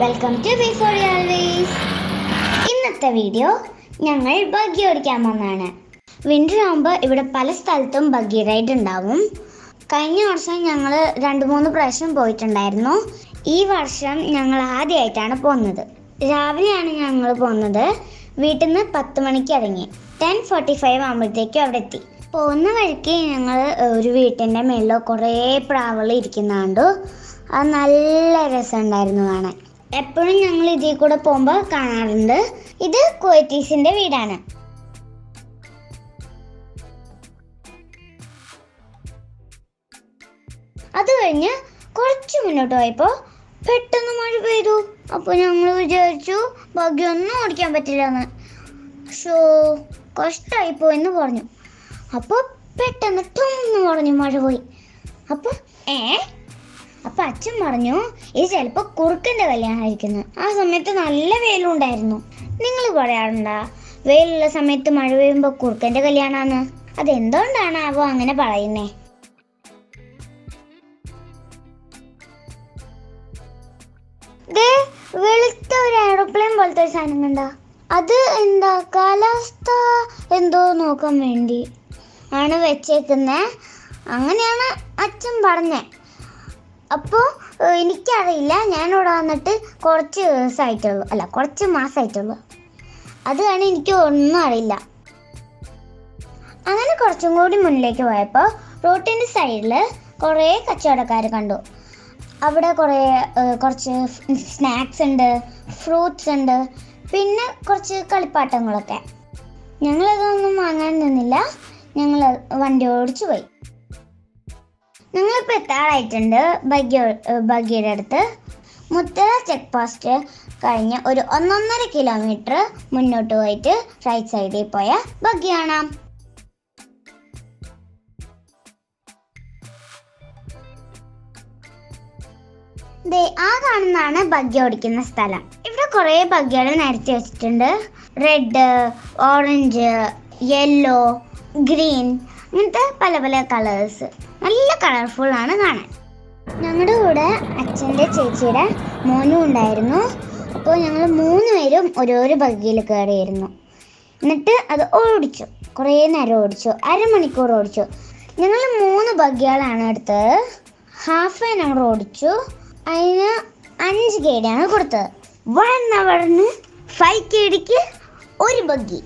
Welcome to B four always ഇന്നത്തെ video ഞങ്ങൾ buggy ഓടിക്കാൻ വന്നാണ് വിന്റർ ആകുമ്പോൾ ഇവിടെ പല സ്ഥലത്തും ബഗ്ഗി റൈഡ് ഉണ്ടാവും. കഴിഞ്ഞ വർഷം ഞങ്ങൾ രണ്ട് മൂന്ന് പ്രാവശ്യം പോയിട്ടുണ്ടായിരുന്നു. ഈ വർഷം ഞങ്ങൾ ആദ്യമായിട്ടാണ് പോകുന്നത്. രാവിലെയാണ് ഞങ്ങൾ പോകുന്നത്. വീട്ടിൽ നിന്ന് പത്ത് മണിക്ക് ഇറങ്ങി. ടെൻ ഫോർട്ടി ഫൈവ് ആകുമ്പോഴത്തേക്കും അവിടെ എത്തി. പോകുന്ന വഴിക്ക് ഞങ്ങൾ ഒരു വീട്ടിന്റെ മേളിൽ കുറേ പ്രാവൾ ഇരിക്കുന്ന കണ്ടു. അത് നല്ല രസമുണ്ടായിരുന്നു കാണാൻ. എപ്പോഴും ഞങ്ങൾ ഇതിൽ കൂടെ പോകുമ്പോൾ കാണാറുണ്ട്. ഇത് കോയറ്റീസിന്റെ വീടാണ്. അത് കഴിഞ്ഞ് കുറച്ച് മുന്നോട്ട് പോയപ്പോൾ പെട്ടെന്ന് മഴ പെയ്തു. അപ്പോൾ ഞങ്ങൾ വിചാരിച്ചു ഭാഗ്യമൊന്നും ഓടിക്കാൻ പറ്റില്ലെന്ന്. ഷോ കഷ്ടമായി പോയെന്ന് പറഞ്ഞു. അപ്പോൾ പെട്ടെന്ന് ടൊന്ന് പറഞ്ഞു മഴ പോയി. അപ്പോൾ ഏ? അപ്പൊ അച്ഛൻ പറഞ്ഞു ഇത് ചിലപ്പോ കുറുക്കന്റെ കല്യാണമായിരിക്കുന്നു ആ സമയത്ത് നല്ല വെയിലുണ്ടായിരുന്നു. നിങ്ങൾ പറയാറുണ്ടാ വെയിലുള്ള സമയത്ത് മഴ പെയ്യുമ്പോ കുറുക്കന്റെ കല്യാണാന്ന്? അതെന്തുകൊണ്ടാണ് അവ അങ്ങനെ പറയുന്നേ? വെളുത്ത ഒരു ഏറോപ്ലെയിൻ പോലത്തെ ഒരു സാധനം കണ്ട? അത് എന്താ കാലാവസ്ഥ? എന്തോ നോക്കാൻ വേണ്ടി ആണ് വെച്ചേക്കുന്നേ. അങ്ങനെയാണ് അച്ഛൻ പറഞ്ഞേ. അപ്പോൾ എനിക്കറിയില്ല. ഞാനിവിടെ വന്നിട്ട് കുറച്ച് ദിവസമായിട്ടുള്ളൂ അല്ല കുറച്ച് മാസമായിട്ടുള്ളൂ കാരണം എനിക്ക് ഒന്നും അറിയില്ല. അങ്ങനെ കുറച്ചും കൂടി മുന്നിലേക്ക് പോയപ്പോൾ റോട്ടിന്റെ സൈഡിൽ കുറേ കച്ചവടക്കാർ കണ്ടു. അവിടെ കുറേ കുറച്ച് സ്നാക്സ് ഉണ്ട് ഫ്രൂട്ട്സ് ഉണ്ട് പിന്നെ കുറച്ച് കളിപ്പാട്ടങ്ങളൊക്കെ. ഞങ്ങളതൊന്നും വാങ്ങാൻ നിന്നില്ല. ഞങ്ങൾ വണ്ടി ഓടിച്ചു പോയി. ഞങ്ങളിപ്പോൾ എത്താറായിട്ടുണ്ട് ബഗ്ഗി ബഗ്ഗിയുടെ അടുത്ത്. മുത്തല ചെക്ക് പോസ്റ്റ് കഴിഞ്ഞ് ഒരു ഒന്നൊന്നര കിലോമീറ്റർ മുന്നോട്ട് പോയിട്ട് റൈറ്റ് സൈഡിൽ പോയ ബഗ്ഗി ദേ ആ കാണുന്നതാണ് ബഗ്ഗി ഓടിക്കുന്ന സ്ഥലം. ഇവിടെ കുറേ ബഗ്ഗികൾ നിരത്തി വെച്ചിട്ടുണ്ട്. റെഡ് ഓറഞ്ച് യെല്ലോ ഗ്രീൻ അങ്ങനത്തെ പല പല കളേഴ്സ് നല്ല കളർഫുൾ ആണ് കാണാൻ. ഞങ്ങളുടെ കൂടെ അച്ഛന്റെ ചേച്ചിയുടെ മോനും ഉണ്ടായിരുന്നു. അപ്പോൾ ഞങ്ങൾ മൂന്ന് പേരും ഓരോരോ ബഗ്ഗിയിൽ കയറിയിരുന്നു എന്നിട്ട് അത് ഓടിച്ചു. കുറേ നേരം ഓടിച്ചു. അരമണിക്കൂർ ഓടിച്ചു. ഞങ്ങൾ മൂന്ന് ബഗ്ഗികളാണ് എടുത്തത്. ഹാഫ് ആൻ അവർ ഓടിച്ചു. അതിന് അഞ്ച് കേടിയാണ് കൊടുത്തത്. വൺ അവറിന് ഫൈവ് കേടിക്ക് ഒരു ബഗ്ഗി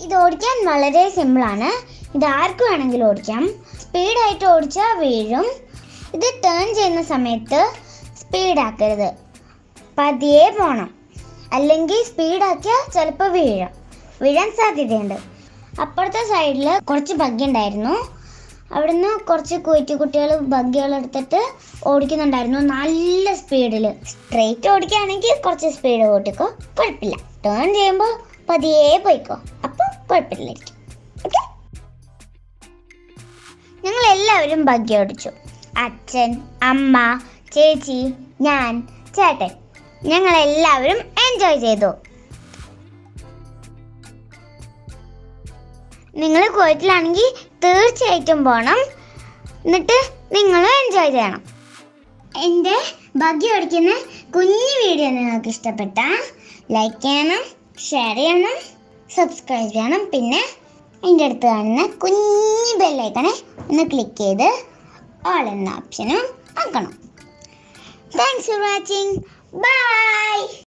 ഇത് ഓടിക്കാൻ വളരെ സിമ്പിളാണ് ഇത് ആർക്ക് വേണമെങ്കിലും ഓടിക്കാം. സ്പീഡായിട്ട് ഓടിച്ചാൽ വീഴും. ഇത് ടേൺ ചെയ്യുന്ന സമയത്ത് സ്പീഡാക്കരുത് പതിയെ പോകണം അല്ലെങ്കിൽ സ്പീഡാക്കിയാൽ ചിലപ്പോൾ വീഴാം. വീഴാൻ സാധ്യതയുണ്ട്. അപ്പുറത്തെ സൈഡിൽ കുറച്ച് ബഗ്ഗി ഉണ്ടായിരുന്നു അവിടുന്ന് കുറച്ച് കുറ്റി കുട്ടികൾ ബഗ്ഗികൾ എടുത്തിട്ട് ഓടിക്കുന്നുണ്ടായിരുന്നു. നല്ല സ്പീഡിൽ സ്ട്രെയിറ്റ് ഓടിക്കുകയാണെങ്കിൽ കുറച്ച് സ്പീഡ് ഓടിക്കോ. കുഴപ്പമില്ല. ടേൺ ചെയ്യുമ്പോൾ പതിയെ പോയിക്കോ. അപ്പോൾ കുഴപ്പമില്ലായിരിക്കും. എല്ലാവരും ബഗ്ഗി ഓടിച്ചു അച്ഛൻ അമ്മ ചേച്ചി ഞാൻ ചേട്ടൻ ഞങ്ങൾ എല്ലാവരും എൻജോയ് ചെയ്തു. നിങ്ങൾ കുവൈറ്റിലാണെങ്കിൽ തീർച്ചയായിട്ടും പോകണം എന്നിട്ട് നിങ്ങളും എൻജോയ് ചെയ്യണം. എന്റെ ബഗ്ഗി ഓടിക്കുന്ന കുഞ്ഞു വീഡിയോ നിങ്ങൾക്ക് ഇഷ്ടപ്പെട്ട ലൈക്ക് ചെയ്യണം ഷെയർ ചെയ്യണം സബ്സ്ക്രൈബ് ചെയ്യണം. പിന്നെ എന്റെ അടുത്ത് കാണുന്ന കുഞ്ഞു ബെല്ലൈക്കണെ ഒന്ന് ക്ലിക്ക് ചെയ്ത് ഓൾ എന്ന ഓപ്ഷനും ആക്കണം. Thanks for watching bye